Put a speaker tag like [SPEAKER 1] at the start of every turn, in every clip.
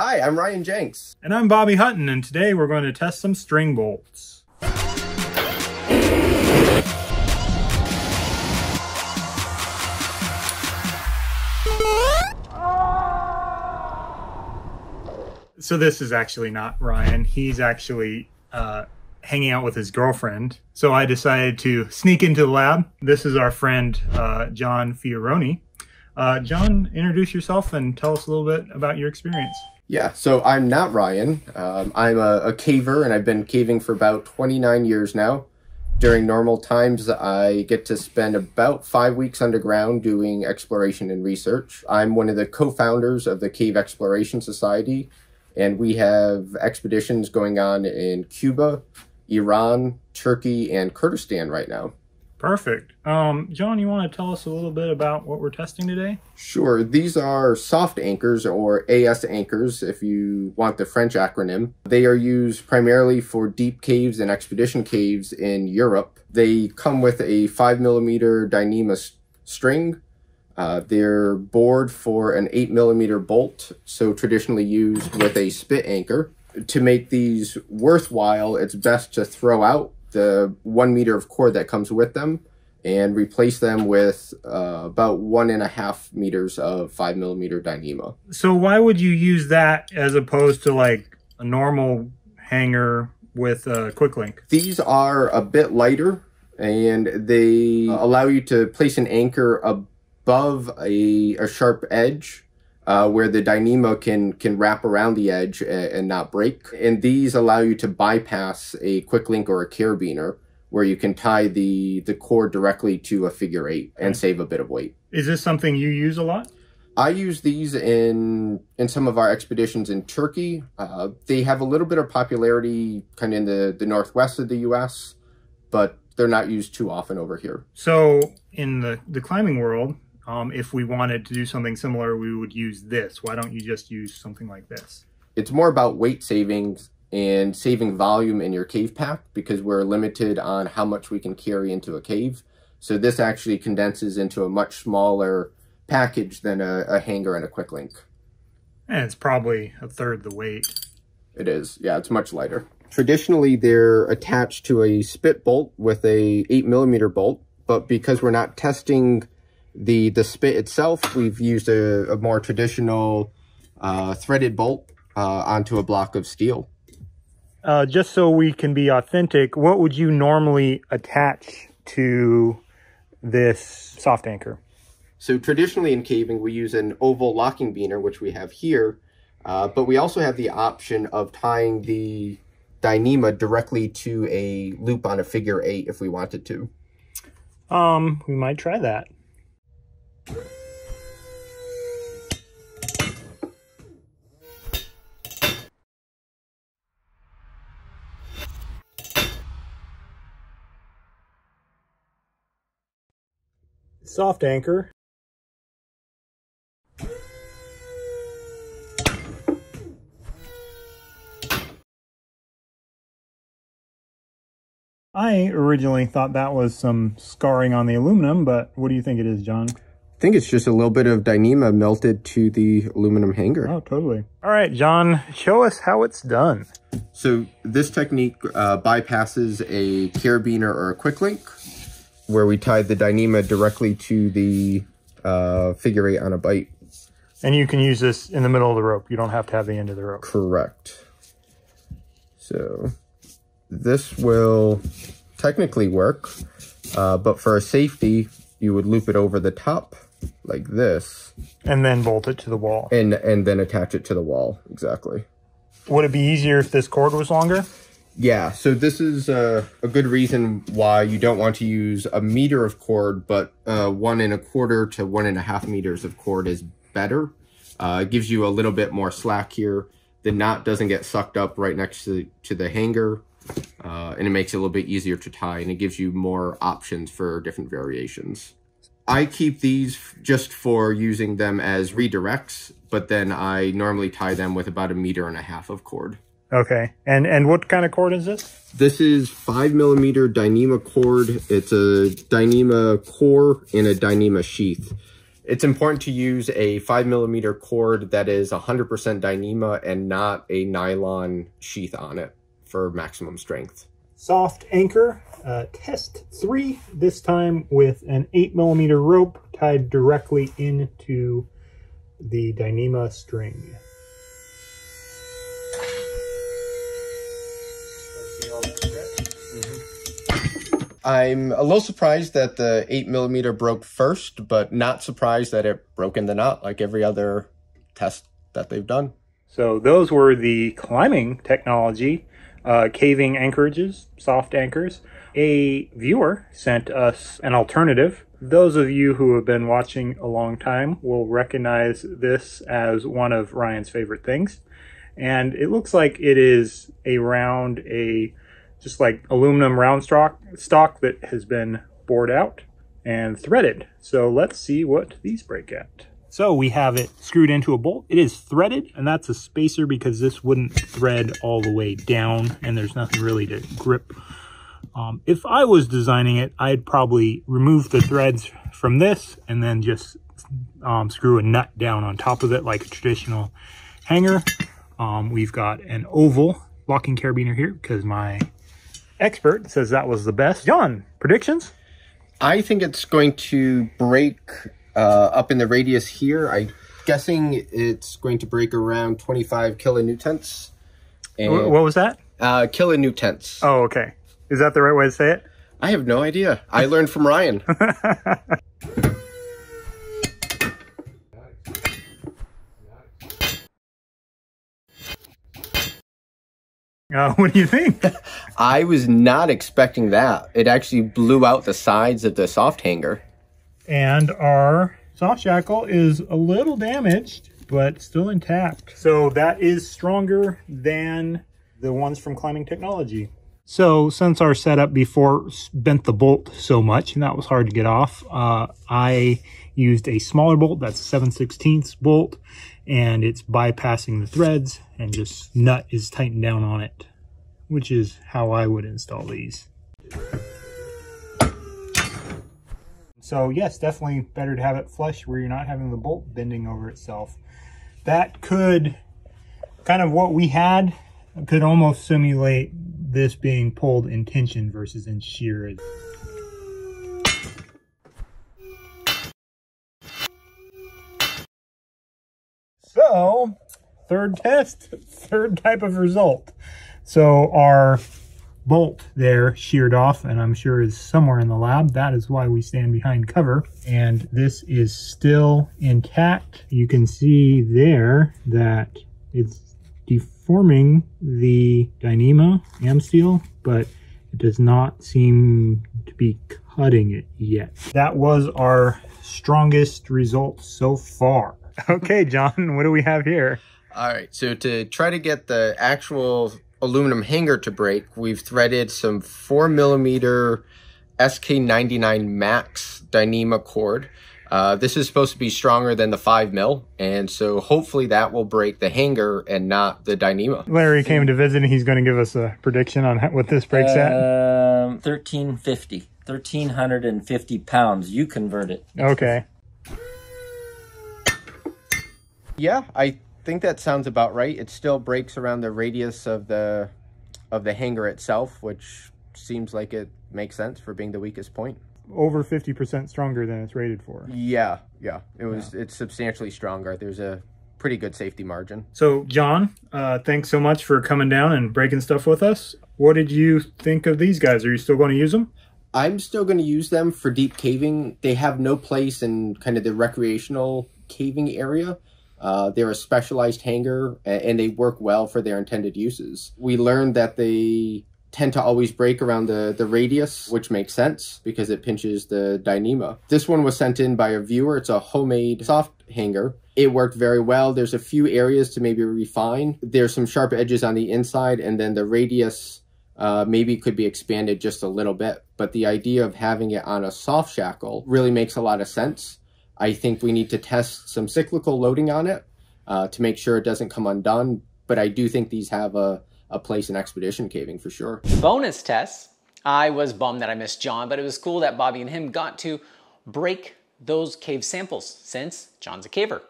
[SPEAKER 1] Hi, I'm Ryan Jenks.
[SPEAKER 2] And I'm Bobby Hutton, and today we're going to test some string bolts. So this is actually not Ryan. He's actually uh, hanging out with his girlfriend. So I decided to sneak into the lab. This is our friend, uh, John Fioroni. Uh, John, introduce yourself and tell us a little bit about your experience.
[SPEAKER 1] Yeah, so I'm not Ryan. Um, I'm a, a caver, and I've been caving for about 29 years now. During normal times, I get to spend about five weeks underground doing exploration and research. I'm one of the co founders of the Cave Exploration Society, and we have expeditions going on in Cuba, Iran, Turkey, and Kurdistan right now.
[SPEAKER 2] Perfect. Um, John, you want to tell us a little bit about what we're testing today?
[SPEAKER 1] Sure. These are soft anchors or AS anchors, if you want the French acronym. They are used primarily for deep caves and expedition caves in Europe. They come with a 5 millimeter Dyneema string. Uh, they're bored for an 8 millimeter bolt, so traditionally used with a spit anchor. To make these worthwhile, it's best to throw out the one meter of cord that comes with them and replace them with uh, about one and a half meters of five millimeter Dyneema.
[SPEAKER 2] So why would you use that as opposed to like a normal hanger with a quick link?
[SPEAKER 1] These are a bit lighter and they allow you to place an anchor above a, a sharp edge uh, where the Dyneema can can wrap around the edge and, and, not break. And these allow you to bypass a quick link or a carabiner where you can tie the the cord directly to a figure eight and save a bit of weight.
[SPEAKER 2] Is this something you use a lot?
[SPEAKER 1] I use these in in some of our expeditions in Turkey. Uh, they have a little bit of popularity kind of in the, the northwest of the U.S., but they're not used too often over here.
[SPEAKER 2] So in the, the climbing world, um, if we wanted to do something similar, we would use this. Why don't you just use something like this?
[SPEAKER 1] It's more about weight savings and saving volume in your cave pack because we're limited on how much we can carry into a cave. So this actually condenses into a much smaller package than a, a hanger and a quick link.
[SPEAKER 2] And it's probably a third the weight.
[SPEAKER 1] It is. Yeah, it's much lighter. Traditionally, they're attached to a spit bolt with a 8 millimeter bolt, but because we're not testing the, the spit itself, we've used a, a more traditional uh, threaded bolt uh, onto a block of steel.
[SPEAKER 2] Uh, just so we can be authentic, what would you normally attach to this soft anchor?
[SPEAKER 1] So traditionally in caving, we use an oval locking biner, which we have here, uh, but we also have the option of tying the Dyneema directly to a loop on a figure eight if we wanted to.
[SPEAKER 2] Um, we might try that. Soft anchor. I originally thought that was some scarring on the aluminum, but what do you think it is, John?
[SPEAKER 1] I think it's just a little bit of Dyneema melted to the aluminum hanger.
[SPEAKER 2] Oh, totally. All right, John, show us how it's done.
[SPEAKER 1] So this technique uh, bypasses a carabiner or a quick link where we tied the Dyneema directly to the uh, figure eight on a bite.
[SPEAKER 2] And you can use this in the middle of the rope. You don't have to have the end of the rope.
[SPEAKER 1] Correct. So this will technically work, uh, but for a safety, you would loop it over the top like this.
[SPEAKER 2] And then bolt it to the wall.
[SPEAKER 1] And and then attach it to the wall, exactly.
[SPEAKER 2] Would it be easier if this cord was longer?
[SPEAKER 1] Yeah, so this is a, a good reason why you don't want to use a meter of cord, but uh, one and a quarter to one and a half meters of cord is better. Uh, it gives you a little bit more slack here. The knot doesn't get sucked up right next to, to the hanger, uh, and it makes it a little bit easier to tie, and it gives you more options for different variations. I keep these just for using them as redirects, but then I normally tie them with about a meter and a half of cord.
[SPEAKER 2] Okay. And and what kind of cord is this?
[SPEAKER 1] This is five millimeter Dyneema cord. It's a Dyneema core in a Dyneema sheath. It's important to use a 5 millimeter cord that is 100% Dyneema and not a nylon sheath on it for maximum strength.
[SPEAKER 2] Soft anchor, uh, test three, this time with an 8 millimeter rope tied directly into the Dyneema string.
[SPEAKER 1] I'm a little surprised that the 8 millimeter broke first, but not surprised that it broke in the knot like every other test that they've done.
[SPEAKER 2] So those were the climbing technology, uh, caving anchorages, soft anchors. A viewer sent us an alternative. Those of you who have been watching a long time will recognize this as one of Ryan's favorite things. And it looks like it is around a just like aluminum round stock, stock that has been bored out and threaded. So let's see what these break at. So we have it screwed into a bolt. It is threaded, and that's a spacer because this wouldn't thread all the way down, and there's nothing really to grip. Um, if I was designing it, I'd probably remove the threads from this and then just um, screw a nut down on top of it like a traditional hanger. Um, we've got an oval locking carabiner here because my expert says that was the best. John, predictions?
[SPEAKER 1] I think it's going to break uh, up in the radius here. I'm guessing it's going to break around 25 kilonewtons.
[SPEAKER 2] And, what was that?
[SPEAKER 1] Uh, kilonewtons.
[SPEAKER 2] Oh, okay. Is that the right way to say it?
[SPEAKER 1] I have no idea. I learned from Ryan.
[SPEAKER 2] Uh, what do you think?
[SPEAKER 1] I was not expecting that. It actually blew out the sides of the soft hanger.
[SPEAKER 2] And our soft shackle is a little damaged, but still intact. So that is stronger than the ones from Climbing Technology. So since our setup before bent the bolt so much, and that was hard to get off, uh, I used a smaller bolt, that's 7 16 bolt, and it's bypassing the threads and just nut is tightened down on it, which is how I would install these. So yes, definitely better to have it flush where you're not having the bolt bending over itself. That could, kind of what we had, could almost simulate this being pulled in tension versus in shear. So, third test, third type of result. So our bolt there sheared off and I'm sure is somewhere in the lab. That is why we stand behind cover. And this is still intact. You can see there that it's deforming the Dyneema Amsteel, but it does not seem to be cutting it yet. That was our strongest result so far. Okay, John, what do we have here?
[SPEAKER 1] All right, so to try to get the actual aluminum hanger to break, we've threaded some 4 millimeter SK99 Max Dyneema cord. Uh, this is supposed to be stronger than the 5 mil, and so hopefully that will break the hanger and not the Dyneema.
[SPEAKER 2] Larry came to visit, and he's going to give us a prediction on what this breaks
[SPEAKER 3] um, at. 1350. 1350 pounds. You convert it.
[SPEAKER 2] Okay.
[SPEAKER 1] Yeah, I think that sounds about right. It still breaks around the radius of the of the hanger itself, which seems like it makes sense for being the weakest point.
[SPEAKER 2] Over 50% stronger than it's rated for.
[SPEAKER 1] Yeah, yeah. It was yeah. it's substantially stronger. There's a pretty good safety margin.
[SPEAKER 2] So, John, uh, thanks so much for coming down and breaking stuff with us. What did you think of these guys? Are you still going to use them?
[SPEAKER 1] I'm still going to use them for deep caving. They have no place in kind of the recreational caving area. Uh, they're a specialized hanger and they work well for their intended uses. We learned that they tend to always break around the, the radius, which makes sense because it pinches the Dyneema. This one was sent in by a viewer. It's a homemade soft hanger. It worked very well. There's a few areas to maybe refine. There's some sharp edges on the inside and then the radius uh, maybe could be expanded just a little bit. But the idea of having it on a soft shackle really makes a lot of sense. I think we need to test some cyclical loading on it uh, to make sure it doesn't come undone. But I do think these have a, a place in expedition caving for sure.
[SPEAKER 4] Bonus tests. I was bummed that I missed John, but it was cool that Bobby and him got to break those cave samples since John's a caver.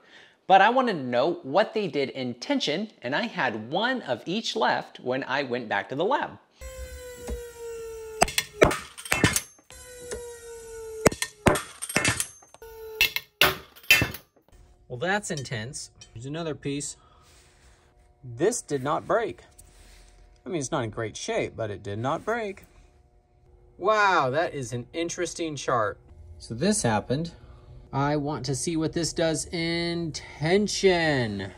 [SPEAKER 4] But I wanted to know what they did in tension, and I had one of each left when I went back to the lab.
[SPEAKER 5] Well, that's intense. Here's another piece. This did not break. I mean, it's not in great shape, but it did not break. Wow, that is an interesting chart. So this happened. I want to see what this does in tension.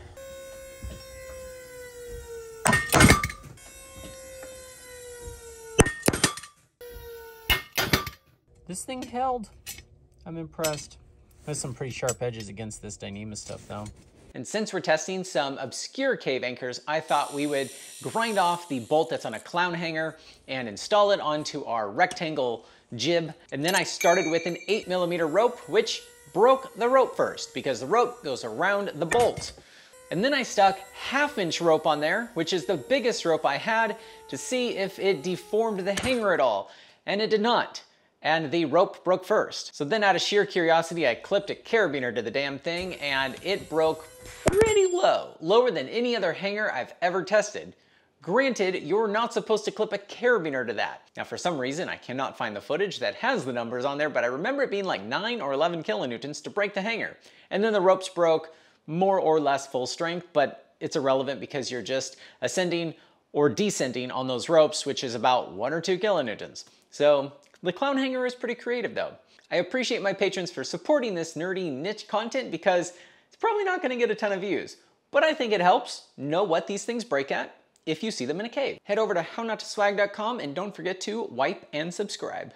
[SPEAKER 5] This thing held. I'm impressed. There's some pretty sharp edges against this Dyneema stuff though.
[SPEAKER 4] And since we're testing some obscure cave anchors, I thought we would grind off the bolt that's on a clown hanger and install it onto our rectangle jib. And then I started with an eight millimeter rope, which broke the rope first because the rope goes around the bolt. And then I stuck half inch rope on there, which is the biggest rope I had to see if it deformed the hanger at all. And it did not and the rope broke first. So then out of sheer curiosity, I clipped a carabiner to the damn thing and it broke pretty low, lower than any other hanger I've ever tested. Granted, you're not supposed to clip a carabiner to that. Now for some reason, I cannot find the footage that has the numbers on there, but I remember it being like 9 or 11 kilonewtons to break the hanger. And then the ropes broke more or less full strength, but it's irrelevant because you're just ascending or descending on those ropes, which is about 1 or 2 kilonewtons. So the clown hanger is pretty creative though. I appreciate my patrons for supporting this nerdy niche content because it's probably not gonna get a ton of views, but I think it helps know what these things break at if you see them in a cave. Head over to hownottoswag.com and don't forget to wipe and subscribe.